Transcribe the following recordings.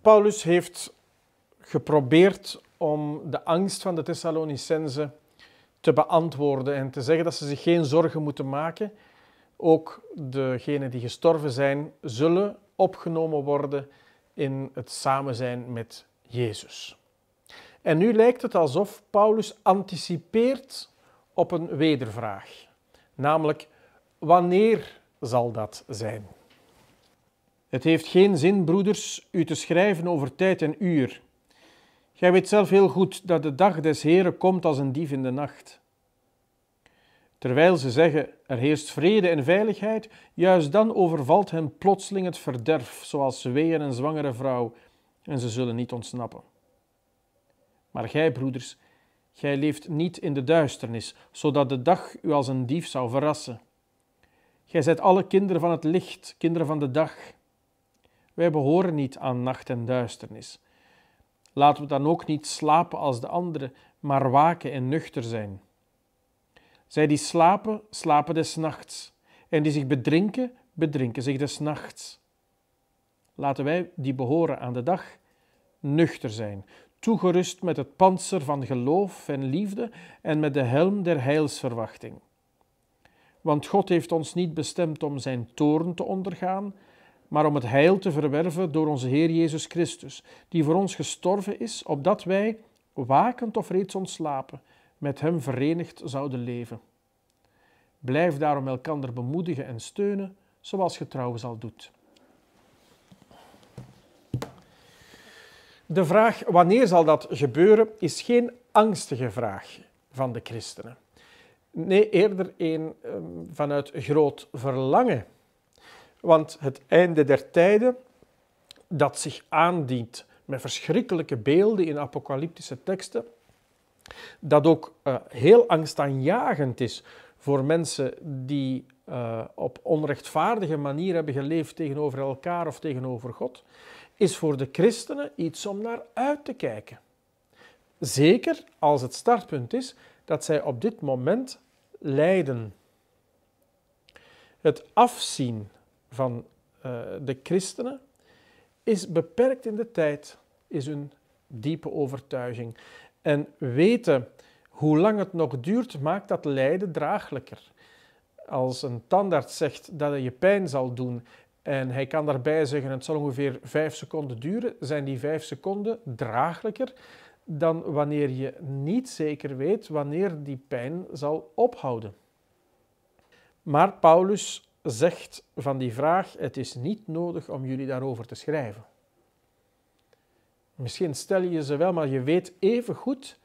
Paulus heeft geprobeerd om de angst van de Thessalonicenzen te beantwoorden en te zeggen dat ze zich geen zorgen moeten maken. Ook degenen die gestorven zijn, zullen opgenomen worden in het samen zijn met Jezus. En nu lijkt het alsof Paulus anticipeert op een wedervraag, namelijk wanneer zal dat zijn? Het heeft geen zin, broeders, u te schrijven over tijd en uur. Gij weet zelf heel goed dat de dag des Heren komt als een dief in de nacht. Terwijl ze zeggen, er heerst vrede en veiligheid, juist dan overvalt hen plotseling het verderf, zoals weeën een zwangere vrouw, en ze zullen niet ontsnappen. Maar gij, broeders, gij leeft niet in de duisternis, zodat de dag u als een dief zou verrassen. Gij zijt alle kinderen van het licht, kinderen van de dag. Wij behoren niet aan nacht en duisternis. Laten we dan ook niet slapen als de anderen, maar waken en nuchter zijn. Zij die slapen, slapen des nachts, en die zich bedrinken, bedrinken zich des nachts. Laten wij die behoren aan de dag nuchter zijn, toegerust met het panzer van geloof en liefde en met de helm der heilsverwachting. Want God heeft ons niet bestemd om zijn toorn te ondergaan, maar om het heil te verwerven door onze Heer Jezus Christus, die voor ons gestorven is, opdat wij, wakend of reeds ontslapen, met Hem verenigd zouden leven. Blijf daarom elkander bemoedigen en steunen, zoals je trouwens al doet. De vraag wanneer zal dat gebeuren is geen angstige vraag van de christenen. Nee, eerder een ehm, vanuit groot verlangen. Want het einde der tijden, dat zich aandient met verschrikkelijke beelden in apocalyptische teksten, dat ook uh, heel angstaanjagend is voor mensen die uh, op onrechtvaardige manier hebben geleefd tegenover elkaar of tegenover God, is voor de christenen iets om naar uit te kijken. Zeker als het startpunt is dat zij op dit moment lijden. Het afzien van uh, de christenen is beperkt in de tijd, is hun diepe overtuiging. En weten hoe lang het nog duurt, maakt dat lijden draaglijker. Als een tandarts zegt dat het je pijn zal doen en hij kan daarbij zeggen het zal ongeveer vijf seconden duren, zijn die vijf seconden draaglijker dan wanneer je niet zeker weet wanneer die pijn zal ophouden. Maar Paulus zegt van die vraag: het is niet nodig om jullie daarover te schrijven. Misschien stel je ze wel, maar je weet even goed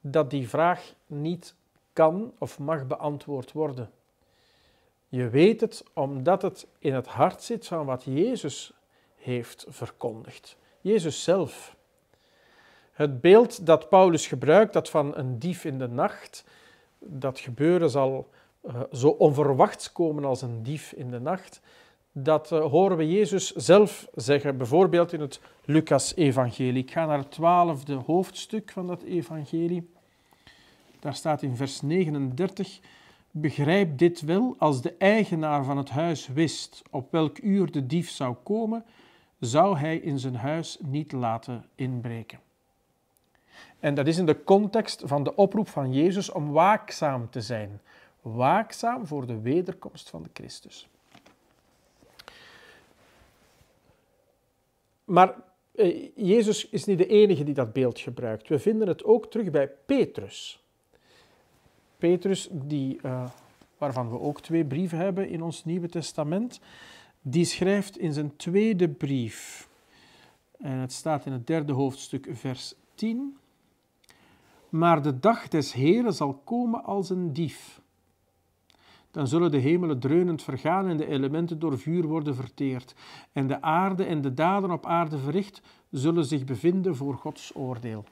dat die vraag niet kan of mag beantwoord worden. Je weet het omdat het in het hart zit van wat Jezus heeft verkondigd. Jezus zelf. Het beeld dat Paulus gebruikt, dat van een dief in de nacht, dat gebeuren zal uh, zo onverwachts komen als een dief in de nacht, dat uh, horen we Jezus zelf zeggen, bijvoorbeeld in het Lucas-evangelie. Ik ga naar het twaalfde hoofdstuk van dat evangelie. Daar staat in vers 39, begrijp dit wel, als de eigenaar van het huis wist op welk uur de dief zou komen, zou hij in zijn huis niet laten inbreken. En dat is in de context van de oproep van Jezus om waakzaam te zijn. Waakzaam voor de wederkomst van de Christus. Maar eh, Jezus is niet de enige die dat beeld gebruikt. We vinden het ook terug bij Petrus. Petrus, die, uh, waarvan we ook twee brieven hebben in ons Nieuwe Testament, die schrijft in zijn tweede brief, en het staat in het derde hoofdstuk, vers 10, maar de dag des Heren zal komen als een dief. Dan zullen de hemelen dreunend vergaan en de elementen door vuur worden verteerd. En de aarde en de daden op aarde verricht zullen zich bevinden voor Gods oordeel.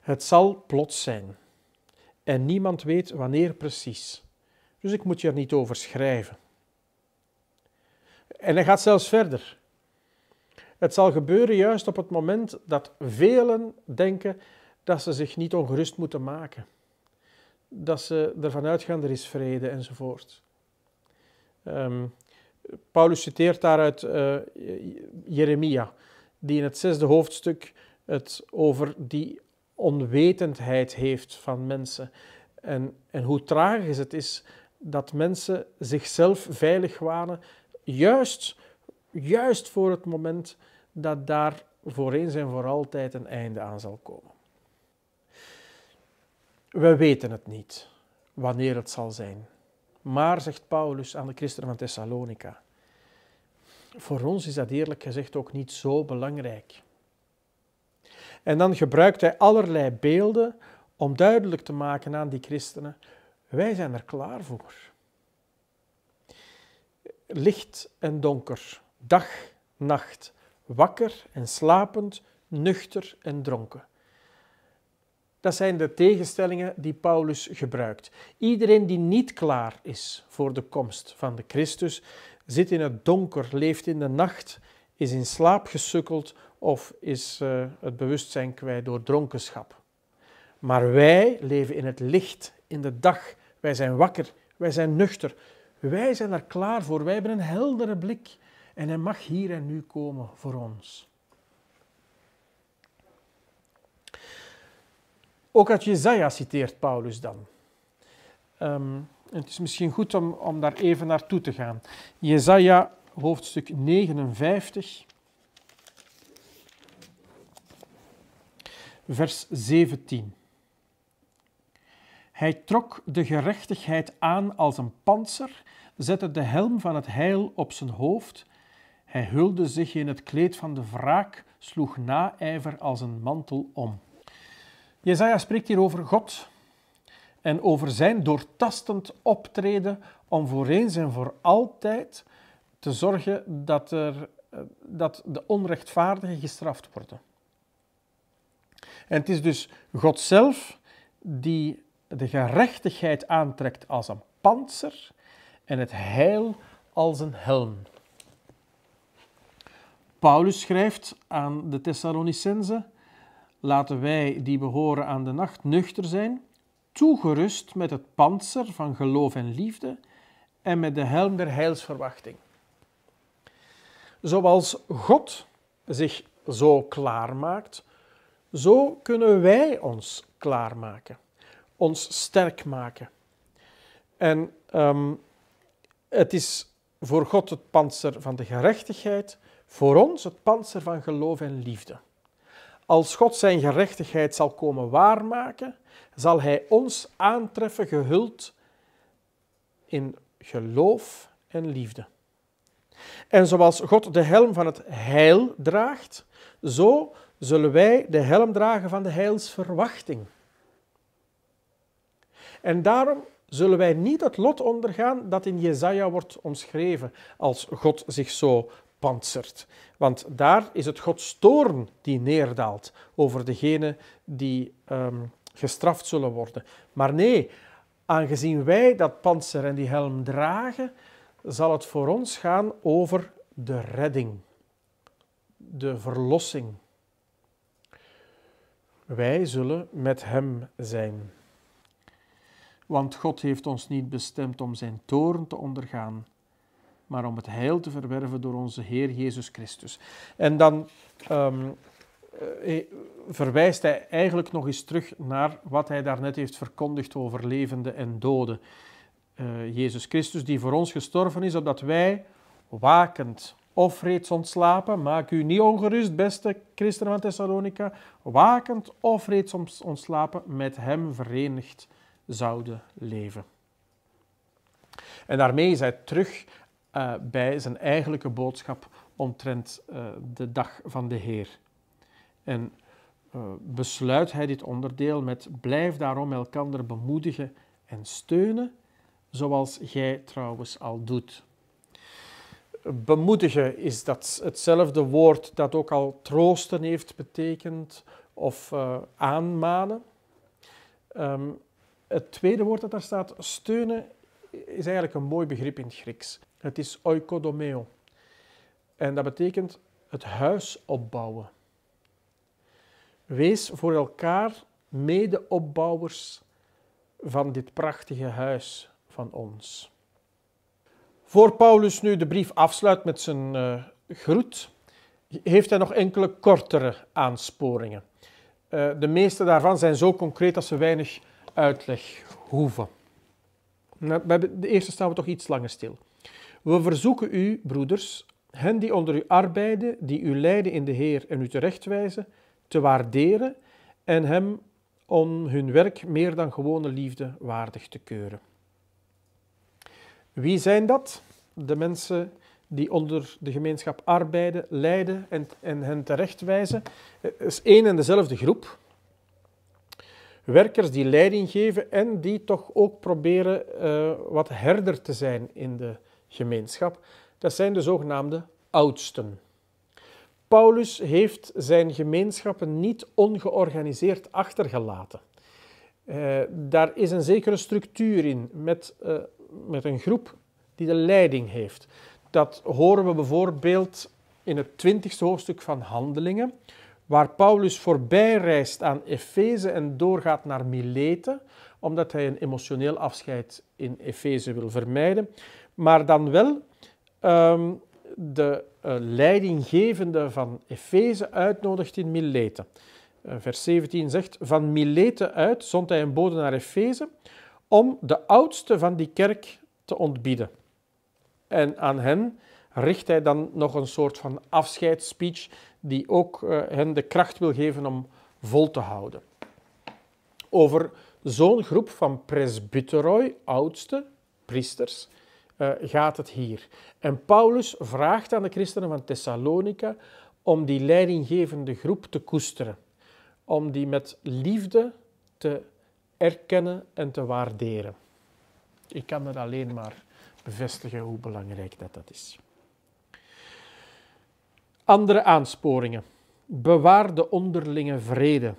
Het zal plots zijn. En niemand weet wanneer precies. Dus ik moet je er niet over schrijven. En hij gaat zelfs verder. Het zal gebeuren juist op het moment dat velen denken dat ze zich niet ongerust moeten maken. Dat ze ervan uitgaan, er is vrede enzovoort. Um, Paulus citeert daaruit uh, Jeremia, die in het zesde hoofdstuk het over die onwetendheid heeft van mensen. En, en hoe tragisch het is dat mensen zichzelf veilig wanen, juist, juist voor het moment dat daar voor eens en voor altijd een einde aan zal komen. We weten het niet wanneer het zal zijn. Maar, zegt Paulus aan de christenen van Thessalonica, voor ons is dat eerlijk gezegd ook niet zo belangrijk. En dan gebruikt hij allerlei beelden om duidelijk te maken aan die christenen, wij zijn er klaar voor. Licht en donker, dag, nacht, wakker en slapend, nuchter en dronken. Dat zijn de tegenstellingen die Paulus gebruikt. Iedereen die niet klaar is voor de komst van de Christus, zit in het donker, leeft in de nacht, is in slaap gesukkeld of is uh, het bewustzijn kwijt door dronkenschap. Maar wij leven in het licht, in de dag. Wij zijn wakker, wij zijn nuchter. Wij zijn er klaar voor. Wij hebben een heldere blik. En hij mag hier en nu komen voor ons. Ook uit Jezaja citeert Paulus dan. Um, het is misschien goed om, om daar even naartoe te gaan. Jezaja hoofdstuk 59, vers 17. Hij trok de gerechtigheid aan als een panzer, zette de helm van het heil op zijn hoofd. Hij hulde zich in het kleed van de wraak, sloeg naijver als een mantel om. Jezaja spreekt hier over God en over zijn doortastend optreden om voor eens en voor altijd te zorgen dat, er, dat de onrechtvaardigen gestraft worden. En het is dus God zelf die de gerechtigheid aantrekt als een panzer en het heil als een helm. Paulus schrijft aan de Thessalonicenzen: Laten wij die behoren aan de nacht nuchter zijn, toegerust met het panzer van geloof en liefde en met de helm der heilsverwachting. Zoals God zich zo klaarmaakt, zo kunnen wij ons klaarmaken, ons sterk maken. En um, het is voor God het panzer van de gerechtigheid, voor ons het panzer van geloof en liefde. Als God zijn gerechtigheid zal komen waarmaken, zal Hij ons aantreffen gehuld in geloof en liefde. En zoals God de helm van het heil draagt, zo zullen wij de helm dragen van de heilsverwachting. En daarom zullen wij niet het lot ondergaan dat in Jezaja wordt omschreven als God zich zo Want daar is het Gods toorn die neerdaalt over degenen die um, gestraft zullen worden. Maar nee, aangezien wij dat panzer en die helm dragen, zal het voor ons gaan over de redding, de verlossing. Wij zullen met Hem zijn. Want God heeft ons niet bestemd om Zijn toorn te ondergaan, maar om het heil te verwerven door onze Heer Jezus Christus. En dan um, verwijst hij eigenlijk nog eens terug naar wat hij daarnet heeft verkondigd over levende en doden. Uh, Jezus Christus die voor ons gestorven is, opdat wij wakend of reeds ontslapen, maak u niet ongerust, beste christenen van Thessalonica, wakend of reeds ontslapen, met hem verenigd zouden leven. En daarmee is hij terug uh, bij zijn eigenlijke boodschap omtrent uh, de dag van de Heer. En uh, besluit hij dit onderdeel met blijf daarom elkander bemoedigen en steunen, zoals jij trouwens al doet. Bemoedigen is dat hetzelfde woord dat ook al troosten heeft betekend of aanmanen. Um, het tweede woord dat daar staat, steunen, is eigenlijk een mooi begrip in het Grieks. Het is oikodomeo. En dat betekent het huis opbouwen. Wees voor elkaar medeopbouwers van dit prachtige huis van ons. Voor Paulus nu de brief afsluit met zijn uh, groet, heeft hij nog enkele kortere aansporingen. Uh, de meeste daarvan zijn zo concreet dat ze weinig uitleg hoeven. Nou, de eerste staan we toch iets langer stil. We verzoeken u, broeders, hen die onder u arbeiden, die u leiden in de Heer en u terechtwijzen, te waarderen en hem om hun werk meer dan gewone liefde waardig te keuren. Wie zijn dat? De mensen die onder de gemeenschap arbeiden, leiden en, en hen terechtwijzen. Het is één en dezelfde groep. Werkers die leiding geven en die toch ook proberen uh, wat herder te zijn in de gemeenschap. Dat zijn de zogenaamde oudsten. Paulus heeft zijn gemeenschappen niet ongeorganiseerd achtergelaten. Uh, daar is een zekere structuur in, met, uh, met een groep die de leiding heeft. Dat horen we bijvoorbeeld in het twintigste hoofdstuk van Handelingen, waar Paulus voorbij reist aan Efeze en doorgaat naar Mileten, omdat hij een emotioneel afscheid in Efeze wil vermijden, maar dan wel um, de uh, leidinggevende van Efeze uitnodigt in Mileten. Uh, vers 17 zegt, van Mileten uit zond hij een bode naar Efeze om de oudste van die kerk te ontbieden. En aan hen richt hij dan nog een soort van afscheidsspeech die ook uh, hen de kracht wil geven om vol te houden. Over zo'n groep van presbyteroi, oudste, priesters, uh, gaat het hier. En Paulus vraagt aan de christenen van Thessalonica om die leidinggevende groep te koesteren, om die met liefde te erkennen en te waarderen. Ik kan het alleen maar bevestigen hoe belangrijk dat, dat is. Andere aansporingen. Bewaar de onderlinge vrede.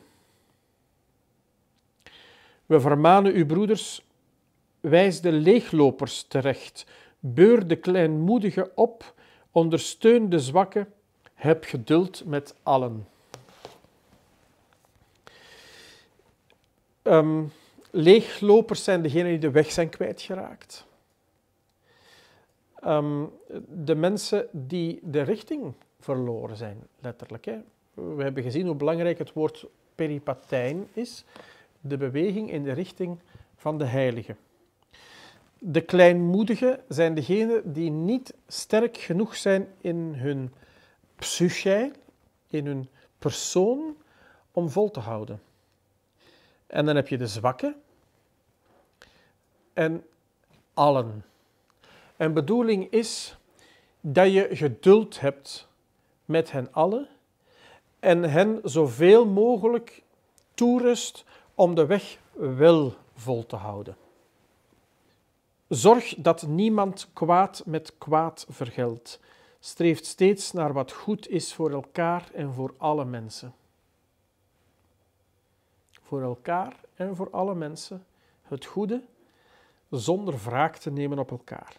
We vermanen uw broeders, wijs de leeglopers terecht, beur de kleinmoedigen op, ondersteun de zwakken, heb geduld met allen. Um, leeglopers zijn degenen die de weg zijn kwijtgeraakt. Um, de mensen die de richting verloren zijn, letterlijk. Hè. We hebben gezien hoe belangrijk het woord peripatijn is, de beweging in de richting van de heilige. De kleinmoedigen zijn degenen die niet sterk genoeg zijn in hun psyche, in hun persoon, om vol te houden. En dan heb je de zwakke en allen. En bedoeling is dat je geduld hebt met hen allen en hen zoveel mogelijk toerust om de weg wel vol te houden. Zorg dat niemand kwaad met kwaad vergeldt. Streeft steeds naar wat goed is voor elkaar en voor alle mensen. Voor elkaar en voor alle mensen het goede, zonder wraak te nemen op elkaar.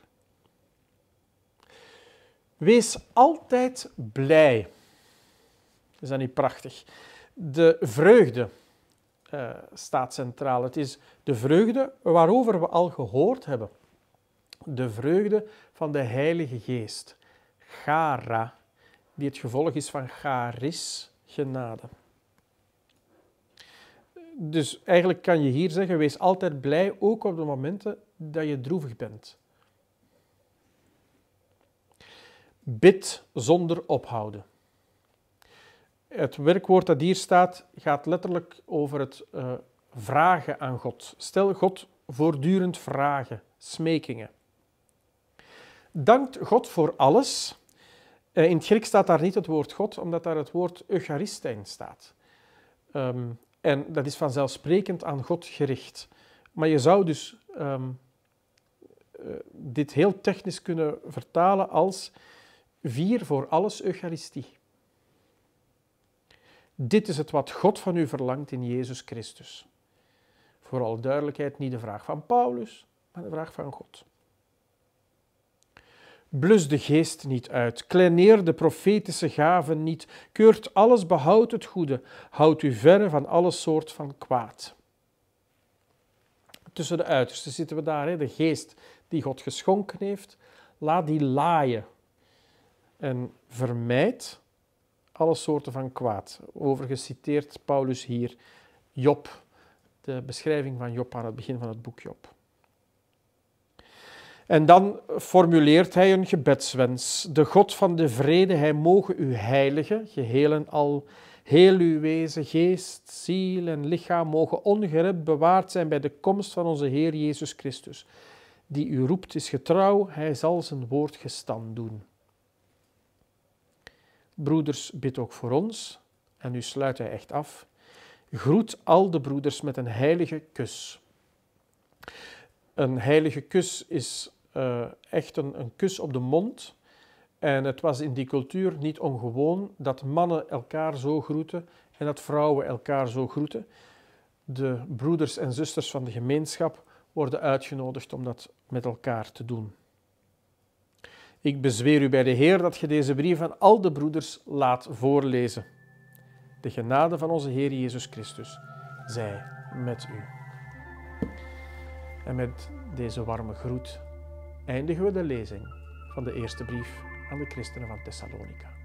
Wees altijd blij. Is dat niet prachtig? De vreugde uh, staat centraal. Het is de vreugde waarover we al gehoord hebben. De vreugde van de Heilige Geest. Gara, die het gevolg is van charis, genade. Dus eigenlijk kan je hier zeggen, wees altijd blij, ook op de momenten dat je droevig bent. Bid zonder ophouden. Het werkwoord dat hier staat gaat letterlijk over het uh, vragen aan God. Stel God voortdurend vragen, smekingen. Dankt God voor alles. Uh, in het Grieks staat daar niet het woord God, omdat daar het woord Eucharistijn staat. Um, en dat is vanzelfsprekend aan God gericht. Maar je zou dus um, uh, dit heel technisch kunnen vertalen als vier voor alles Eucharistie. Dit is het wat God van u verlangt in Jezus Christus. Voor alle duidelijkheid niet de vraag van Paulus, maar de vraag van God. Blus de geest niet uit, kleineer de profetische gaven niet, keurt alles, behoud het goede, houd u verre van alle soort van kwaad. Tussen de uitersten zitten we daar, hè? de geest die God geschonken heeft, laat die laaien. En vermijd alle soorten van kwaad. Overigens citeert Paulus hier Job, de beschrijving van Job aan het begin van het boek Job. En dan formuleert hij een gebedswens. De God van de vrede, hij mogen u heiligen, geheel en al, heel uw wezen, geest, ziel en lichaam mogen ongerept bewaard zijn bij de komst van onze Heer Jezus Christus. Die u roept is getrouw, hij zal zijn woord gestand doen. Broeders, bid ook voor ons, en nu sluit hij echt af. Groet al de broeders met een heilige kus. Een heilige kus is uh, echt een, een kus op de mond. En het was in die cultuur niet ongewoon dat mannen elkaar zo groeten en dat vrouwen elkaar zo groeten. De broeders en zusters van de gemeenschap worden uitgenodigd om dat met elkaar te doen. Ik bezweer u bij de Heer dat je deze brief aan al de broeders laat voorlezen. De genade van onze Heer Jezus Christus zij met u. En met deze warme groet eindigen we de lezing van de eerste brief aan de christenen van Thessalonica.